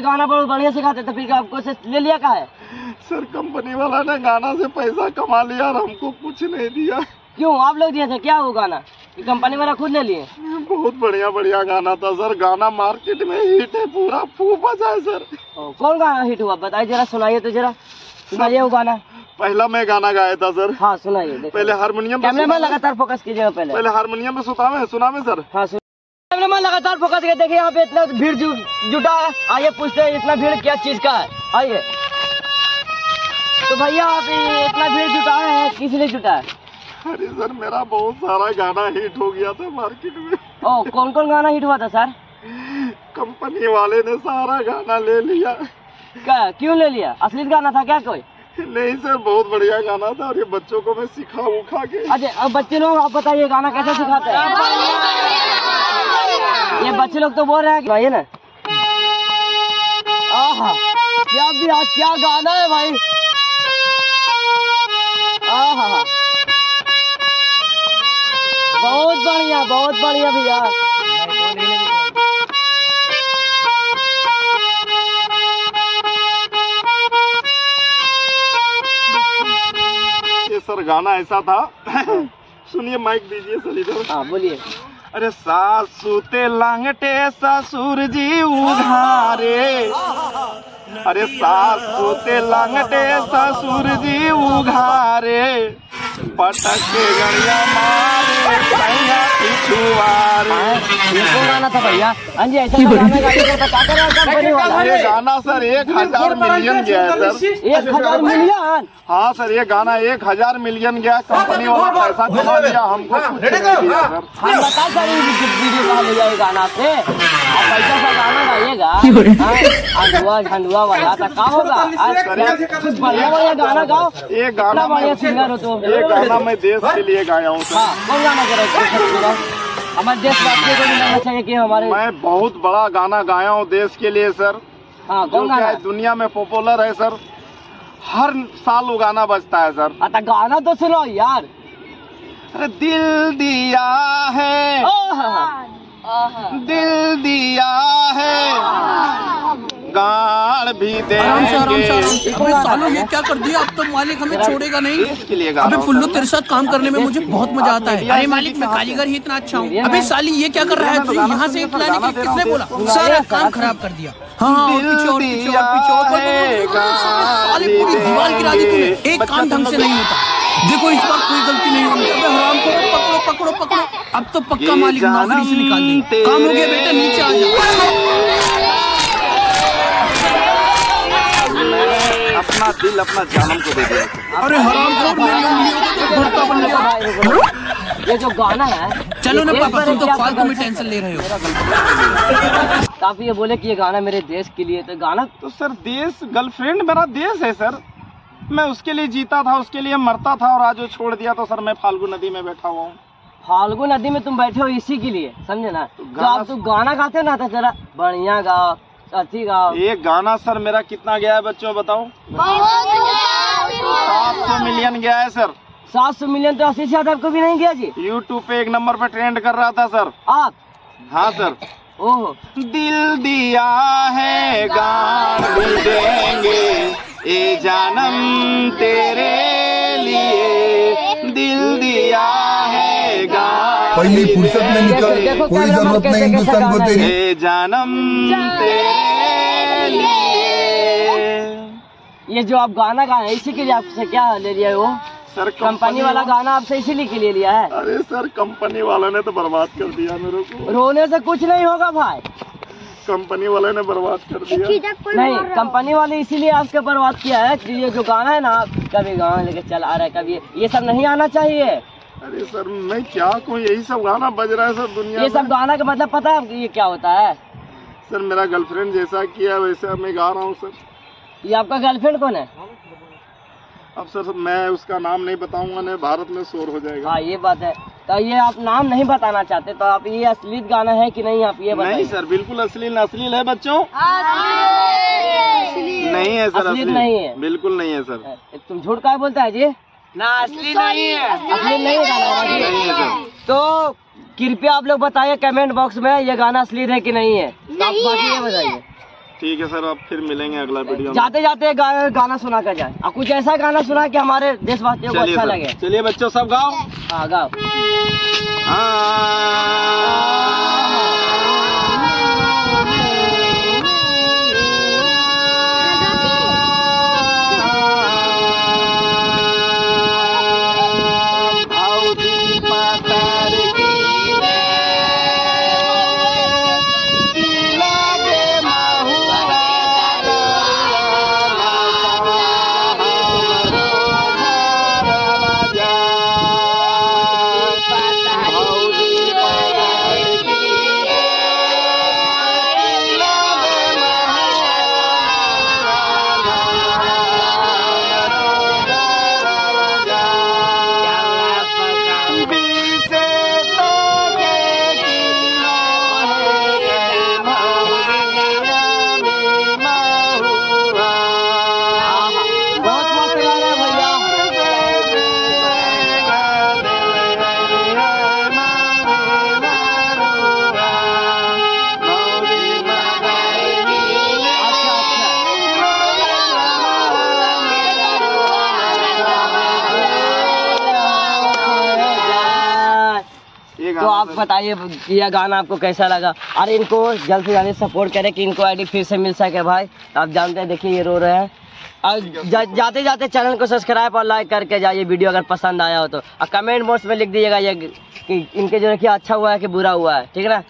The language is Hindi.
गाना बहुत बढ़िया सिखाते तो फिर आपको से ले लिया का है? सर कंपनी वाला ने गाना से पैसा कमा लिया और हमको कुछ नहीं दिया। क्यों आप लोग दिए थे? क्या वो गाना? कंपनी वाला खुद ले लिए? बहुत बढ़िया बढ़िया गाना था सर। गाना मार्केट में हिट है पूरा फूफ बजा है सर। ओ, कौन गाना हिट हुआ? बताइए जरा सुनाइए तो जरा। सुनाइए वो गाना। पहला मैं गाना गाया था सर। हाँ सुनाइए पहले हारमोनियम कैमरे में लगातार फोकस कीजिएगा पहले। पहले हारमोनियम में सुना सुनावे सर। हाँ सुन कैमरे में लगातार फोकस किए देखिए यहाँ पे इतना भीड़ जु- जुटा है। आइए पूछते हैं इतना भीड़ क्या चीज़ का है? आइए। तो भैया आप इतना भीड़ जुटा है किस लिए जुटा है? अरे सर मेरा बहुत सारा गाना हिट हो गया था मार्केट में। ओ कौन कौन गाना हिट हुआ था सर? कंपनी वाले ने सारा गाना ले लिया। क्या क्यों ले लिया? असली गाना था क्या कोई? नहीं सर बहुत बढ़िया गाना था और ये बच्चों को मैं सिखा उखा के। अच्छा अब बच्चे लोग आप बताइए गाना कैसे सिखाते हैं? ये बच्चे लोग तो बोल रहे हैं कि भाई ना? आहा क्या भी आज क्या गाना है भाई? आहा बहुत बढ़िया बहुत बढ़िया भैया। ये सर गाना ऐसा था। सुनिए माइक दीजिए सर इधर। हाँ बोलिए। अरे सासू ते लांगटे ससुर जी उघारे अरे सासू ते लांगटे ससुर जी उघारे पटक के गड़िया मारे सैया पिछुआरे ये गाना था भैया हाँ। जी ऐसा गाना गाइए बता कर कंपनी वाला ये गाना सर एक हज़ार मिलियन गया है। सर एक हज़ार मिलियन हाँ। सर ये गाना एक हज़ार मिलियन गया कंपनी वाला पैसा कमा लिया हमको सर हम बता सर ये वीडियो कहा गाना से आप ऐसा सा गाना गाइएगा हाँ, अंडुआ झंडुआ वाला तो का होगा। कुछ बढ़िया बढ़िया गाना गाओ। ये गाना बढ़िया मैं सिंगर हो तुम। ये गाना मैं देश के लिए गाया हूँ हाँ कौन गाना करो हमारे देशवासियों को भी लगना चाहिए कि हमारे मैं बहुत बड़ा गाना गाया हूँ देश के लिए सर। हाँ कौन गाना दुनिया में पॉपुलर है सर। हर साल वो गाना बजता है सर। अच्छा गाना तो सुनो यार। दिल दिया है। ओह, दिल दिया है। गाड़ भी देंगे अबे सालों ये क्या कर दिया? अब तो मालिक हमें छोड़ेगा नहीं। अबे फुल्लू तेरे साथ काम करने में मुझे बहुत मज़ा आता है। अरे मालिक मैं कारीगर ही इतना अच्छा हूँ। अबे साली ये क्या कर रहा है? तू यहाँ से लाने के किसने बोला? सारा काम खराब कर दिया। हाँ हाँ, और पीछे और पीछे और पीछे और पूरी दीवार गिरा दी तूने। एक काम ढंग से नहीं होता। देखो इस बार कोई गलती नहीं होगी अबे हराम को पकड़ो पकड़ो पकड़ो। अब तो पक्का मालिक नौकरी से निकाल दे काम हो गया बेटा नीचे आ जा। अपना दिल अपना जानम को दे दिया। अरे हराम खोर मेरी उंगलियों को तो भरता बन गया। ये जो गाना है चलो ना पापा तुम तो फालतू में टेंशन ले रहे हो। काफ़ी ये बोले कि ये गाना मेरे देश के लिए तो गाना तो सर देश गर्लफ्रेंड मेरा देश है सर। मैं उसके लिए जीता था उसके लिए मरता था और आज वो छोड़ दिया तो सर मैं फाल्गु नदी में बैठा हुआ हूँ। फाल्गु नदी में तुम बैठे हो इसी के लिए समझे ना? जो गाना- आप तुम गाना गाते हो ना था जरा बढ़िया गाओ अच्छी गाओ। ये गाना सर मेरा कितना गया है बच्चों बताओ। सात सौ मिलियन गया है सर। सात सौ मिलियन तो अस्सी से ज़्यादा आपको भी नहीं गया जी? यूट्यूब पे एक नंबर पे ट्रेंड कर रहा था सर। आप? हाँ सर। ओह। दिल दिया है गान देंगे। ए जानम तेरे लिए दिल दिया है गान पहली फुर्सत में निकल कोई ज़रूरत नहीं हिंदुस्तान को तेरी। ए जानम तेरे लिए। ये जो आप गाना गाए इसी के लिए आपसे क्या ले लिया है वो? सर कंपनी वाला गाना आपसे इसीलिए के लिए लिया है। अरे सर कंपनी वाले ने तो बर्बाद कर दिया मेरे को। रोने से कुछ नहीं होगा भाई। कंपनी वाले ने बर्बाद कर दिया। नहीं कंपनी वाले इसीलिए आपके बर्बाद किया है कि ये जो गाना है ना कभी गाँव लेके चल आ रहा है कभी ये सब नहीं आना चाहिए। अरे सर मैं क्या कहूँ यही सब गाना बज रहा है सर दुनिया ये सब गाना का मतलब पता है आपको ये क्या होता है? सर मेरा गर्लफ्रेंड जैसा किया वैसा मैं गा रहा हूँ सर। ये आपका गर्लफ्रेंड कौन है? अब सर मैं उसका नाम नहीं बताऊँगा नहीं भारत में शोर हो जाएगा। हाँ ये बात है। तो ये आप नाम नहीं बताना चाहते तो आप ये असली गाना है कि नहीं आप ये नहीं बताइए। सर बिल्कुल अश्लील अश्लील है बच्चों। नहीं है सर अश्लील अश्लील। नहीं है। बिल्कुल नहीं है सर। तुम झूठ का बोलता है जी? ना असली नहीं है। असली नहीं है गाना है तो कृपया आप लोग बताइए कमेंट बॉक्स में ये गाना असली है कि नहीं है? आप बाकी ये बताइए। ठीक है सर आप फिर मिलेंगे अगला वीडियो में। जाते जाते गा, गाना सुना कर जाए। और कुछ ऐसा गाना सुना कि हमारे देशवासियों को अच्छा लगे। चलिए बच्चों सब गाओ। हाँ गाओ। आप बताइए यह गाना आपको कैसा लगा? और इनको जल्द से जल्द सपोर्ट करें कि इनको आईडी फिर से मिल सके भाई। आप जानते हैं देखिए ये रो रहे हैं। और जा, जाते जाते चैनल को सब्सक्राइब और लाइक करके जाइए वीडियो अगर पसंद आया हो तो। और कमेंट बॉक्स में लिख दीजिएगा ये कि इनके जो है कि अच्छा हुआ है कि बुरा हुआ है ठीक है ना?